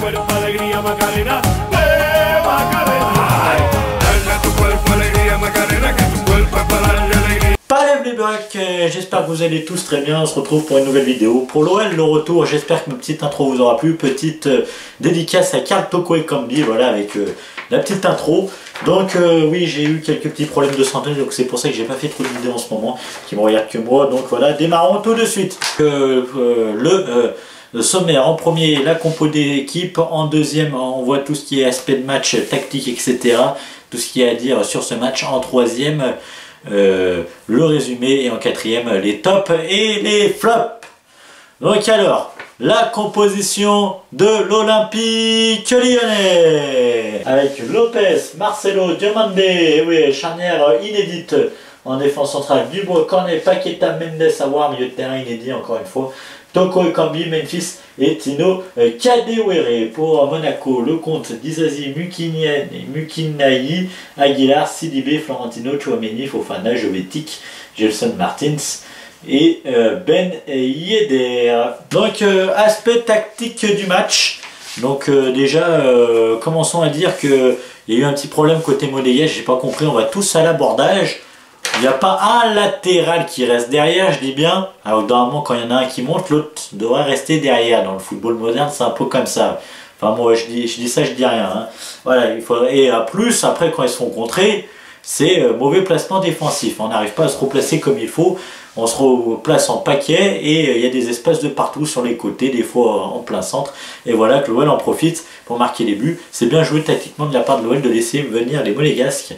cuerpo les j'espère que vous allez tous très bien, on se retrouve pour une nouvelle vidéo. Pour l'OL, le retour, j'espère que ma petite intro vous aura plu, petite euh, dédicace à Carl Toko et Combi. voilà, avec euh, la petite intro. Donc euh, oui, j'ai eu quelques petits problèmes de santé, donc c'est pour ça que j'ai pas fait trop de vidéos en ce moment, qui me regardent que moi, donc voilà, démarrons tout de suite. le... Le sommaire, en premier, la compo des équipes. En deuxième, on voit tout ce qui est aspect de match, tactique, etc. Tout ce qu'il y a à dire sur ce match. En troisième, euh, le résumé. Et en quatrième, les tops et les flops. Donc alors, la composition de l'Olympique lyonnais. Avec Lopez, Marcelo, Diomande, et oui, charnière inédite en défense centrale, Dubre, Cornet, Paqueta, Mendes, à voir, milieu de terrain inédit encore une fois. Toko Ekambi, Memphis et Tino euh, Kadewere. Pour Monaco, le compte d'Izazi Mukinaï, Aguilar, Sidibé, Florentino, Chouameni, Fofana, Jovetic, Gelson Martins et euh, Ben Yedder. Donc, euh, aspect tactique du match. Donc euh, déjà, euh, commençons à dire qu'il y a eu un petit problème côté Modéliès, j'ai pas compris, on va tous à l'abordage. Il n'y a pas un latéral qui reste derrière, je dis bien. Ah, Alors normalement, quand il y en a un qui monte, l'autre devrait rester derrière. Dans le football moderne, c'est un peu comme ça. Enfin moi, je dis, ça, je dis rien. Hein. Voilà, il faudrait... Et à plus, après, quand ils se font contrer, c'est euh, mauvais placement défensif. On n'arrive pas à se replacer comme il faut. On se replace en paquet et euh, il y a des espaces de partout sur les côtés, des fois euh, en plein centre. Et voilà que l'OL en profite pour marquer les buts. C'est bien joué tactiquement de la part de l'OL de laisser venir les monégasques.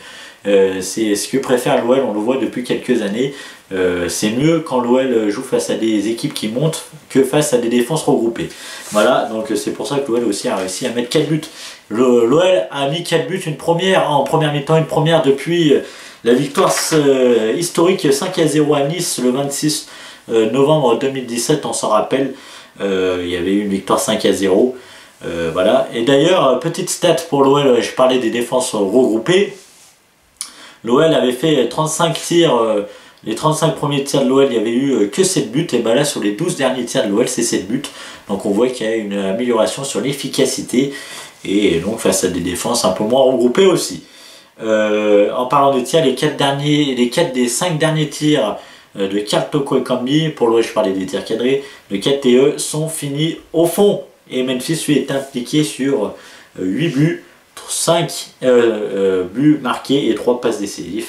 Euh, c'est ce que préfère l'OL, on le voit depuis quelques années. Euh, c'est mieux quand l'OL joue face à des équipes qui montent que face à des défenses regroupées. Voilà, donc c'est pour ça que l'OL aussi a réussi à mettre 4 buts. L'OL a mis 4 buts, une première en première mi-temps, une première depuis euh, la victoire historique 5 à 0 à Nice le 26 novembre 2017, on s'en rappelle. il y avait eu une victoire 5 à 0. Voilà. Et d'ailleurs, petite stat pour l'OL, je parlais des défenses regroupées. L'OL avait fait 35 tirs, euh, les 35 premiers tirs de l'OL, il n'y avait eu euh, que 7 buts, et ben là sur les 12 derniers tirs de l'OL, c'est 7 buts. Donc on voit qu'il y a une amélioration sur l'efficacité, et donc face à des défenses un peu moins regroupées aussi. Euh, en parlant de tirs, les 4, derniers, les des 5 derniers tirs de Karl Toko et Kambi, pour le je parlais des tirs cadrés, de 4 TE sont finis au fond. Et Memphis lui est impliqué sur 8 buts. 5 euh, euh, buts marqués et 3 passes décisives.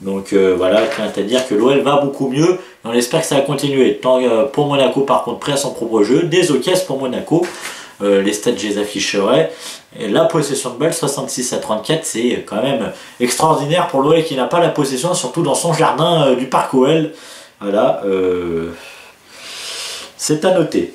Donc euh, voilà, c'est à dire que l'OL va beaucoup mieux. On espère que ça va continuer. Tant pour Monaco, par contre, prêt à son propre jeu. Des occasions pour Monaco. Les stats, je les afficherai. Et la possession de balle, 66 à 34, c'est quand même extraordinaire pour l'OL qui n'a pas la possession, surtout dans son jardin du parc OL. Voilà, c'est à noter.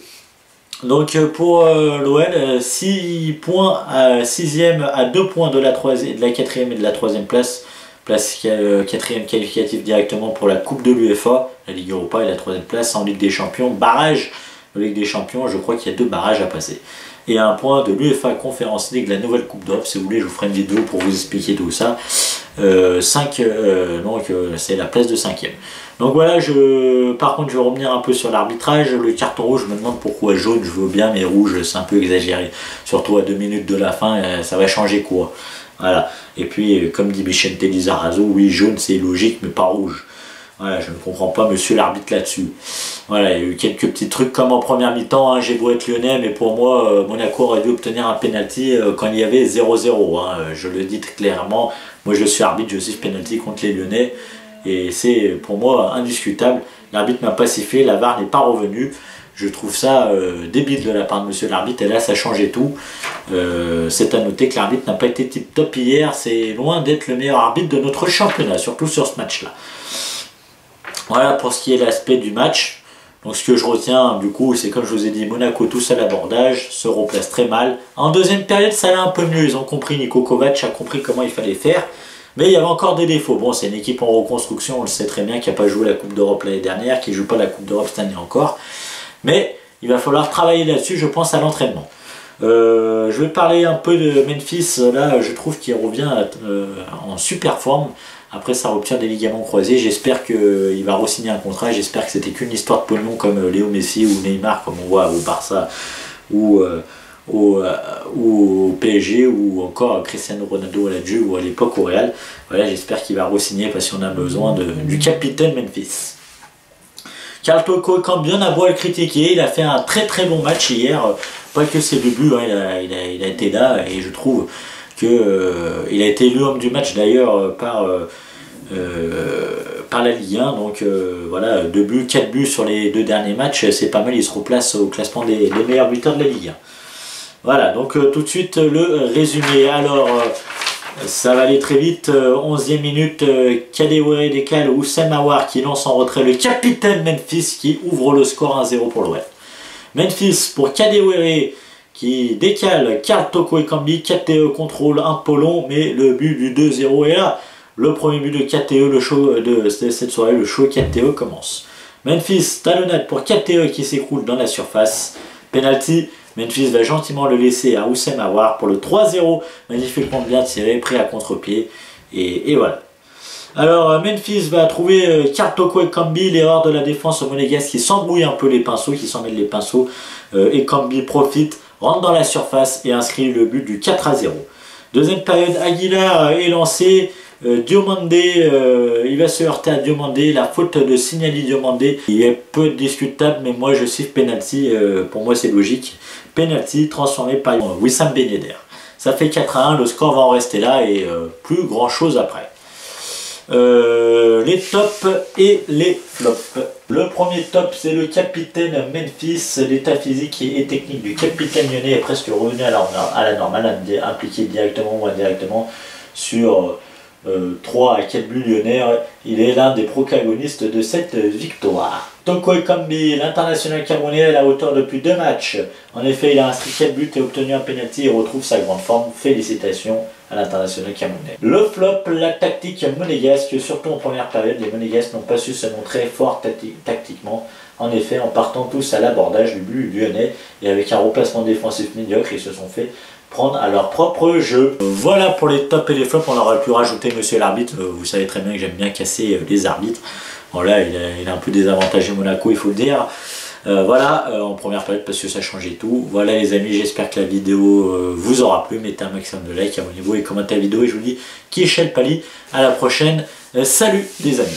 Donc euh, pour euh, l'OL, 6 euh, points à 6ème à 2 points de la 4ème quatrième et de la 3ème place. Place 4ème qualificatif directement pour la Coupe de l'UEFA, la Ligue Europa et la 3ème place en Ligue des Champions. Barrage de Ligue des Champions, je crois qu'il y a deux barrages à passer. Et un point de l'UEFA Conférence League, la nouvelle Coupe d'Europe. Si vous voulez, je vous ferai une vidéo pour vous expliquer tout ça. Euh, 5, euh, donc euh, c'est la place de 5 donc voilà, je, par contre, je vais revenir un peu sur l'arbitrage. Le carton rouge, je me demande pourquoi jaune, je veux bien, mais rouge, c'est un peu exagéré. Surtout à deux minutes de la fin, ça va changer quoi. Voilà. Et puis, comme dit Bichente Lizarazo, oui, jaune, c'est logique, mais pas rouge. Voilà, je ne comprends pas monsieur l'arbitre là-dessus. Voilà, il y a eu quelques petits trucs comme en première mi-temps, hein, j'ai beau être lyonnais, mais pour moi, euh, Monaco aurait dû obtenir un penalty euh, quand il y avait 0-0. Hein. Euh, je le dis très clairement, moi je suis arbitre, je suis penalty contre les lyonnais, et c'est pour moi indiscutable. L'arbitre m'a pacifié, la VAR n'est pas revenue. Je trouve ça débile de la part de monsieur l'arbitre, et là ça changeait tout. C'est à noter que l'arbitre n'a pas été tip top hier, c'est loin d'être le meilleur arbitre de notre championnat, surtout sur ce match-là. Voilà pour ce qui est l'aspect du match. Donc ce que je retiens du coup, c'est comme je vous ai dit, Monaco tout seul à l'abordage, se replace très mal. En deuxième période, ça allait un peu mieux, ils ont compris, Nico Kovac a compris comment il fallait faire. Mais il y avait encore des défauts. Bon, c'est une équipe en reconstruction, on le sait très bien, qui n'a pas joué la Coupe d'Europe l'année dernière, qui ne joue pas la Coupe d'Europe cette année encore. Mais il va falloir travailler là-dessus, je pense, à l'entraînement. Euh, je vais parler un peu de Memphis, là je trouve qu'il revient euh, en super forme. Après ça obtient des ligaments croisés, j'espère qu'il euh, va re-signer un contrat, j'espère que c'était qu'une histoire de pognon comme Léo Messi ou Neymar comme on voit au Barça ou... Au, PSG ou encore Cristiano Ronaldo à la Juve ou à l'époque au Real. Voilà, j'espère qu'il va re-signer parce qu'on a besoin de, du capitaine Memphis. Carl Toko, quand bien à le critiquer, il a fait un très très bon match hier. Pas que ses débuts, hein, il, a, il, a, été là et je trouve que euh, il a été élu homme du match d'ailleurs par, euh, par la Ligue 1. Donc voilà, 2 buts, 4 buts sur les deux derniers matchs, c'est pas mal, il se replace au classement des, des meilleurs buteurs de la Ligue 1. Voilà, donc euh, tout de suite le résumé. Alors, euh, ça va aller très vite. 11e euh, minute, Kadewere décale Oussem Awar qui lance en retrait le capitaine Memphis qui ouvre le score 1-0 pour l'Ouest. Memphis pour Kadewere qui décale Karl Toko Kambi. KTE contrôle un peu long, mais le but du 2-0 est là. Le premier but de KTE, le show de cette soirée, le show KTE commence. Memphis, talonnade pour KTE qui s'écroule dans la surface. Penalty Memphis va gentiment le laisser à Oussem Aouar pour le 3-0. Magnifiquement bien tiré, pris à contre-pied. Et, voilà. Alors euh, Memphis va trouver euh, Kartoko et Kambi, l'erreur de la défense au qui s'embrouille un peu les pinceaux, qui s'en mêle les pinceaux. Euh, et Kambi profite, rentre dans la surface et inscrit le but du 4 0. Deuxième période, Aguilar est lancé. Euh, Diomandé, euh, il va se heurter à Diomandé. La faute de Signali Diomandé il est peu discutable, mais moi je siffle penalty. Euh, pour moi c'est logique. Penalty transformé par Wissam Ben Ça fait 4 à 1, le score va en rester là et plus grand chose après. les tops et les flops. Le premier top, c'est le capitaine Memphis. L'état physique et technique du capitaine lyonnais est presque revenu à la, à la normale, impliqué directement ou indirectement sur 3 à 4 millionnaires, il est l'un des protagonistes de cette victoire. Toko Ekambi, l'international camerounais à la hauteur depuis deux matchs. En effet, il a inscrit 4 buts et obtenu un penalty et retrouve sa grande forme. Félicitations à l'international camerounais. Le flop, la tactique monégasque, surtout en première période, les monégasques n'ont pas su se montrer fort tactiquement. En effet, en partant tous à l'abordage du but lyonnais et avec un remplacement défensif médiocre, ils se sont fait prendre à leur propre jeu. Voilà pour les tops et les flops, on aurait pu rajouter monsieur l'arbitre, euh, vous savez très bien que j'aime bien casser euh, les arbitres. Bon là il a, un peu désavantagé Monaco il faut le dire. Euh, voilà, en première période parce que ça changeait tout. Voilà les amis, j'espère que la vidéo vous aura plu. Mettez un maximum de likes, abonnez-vous et commentez la vidéo. Et je vous dis, qui est Pali À la prochaine. salut les amis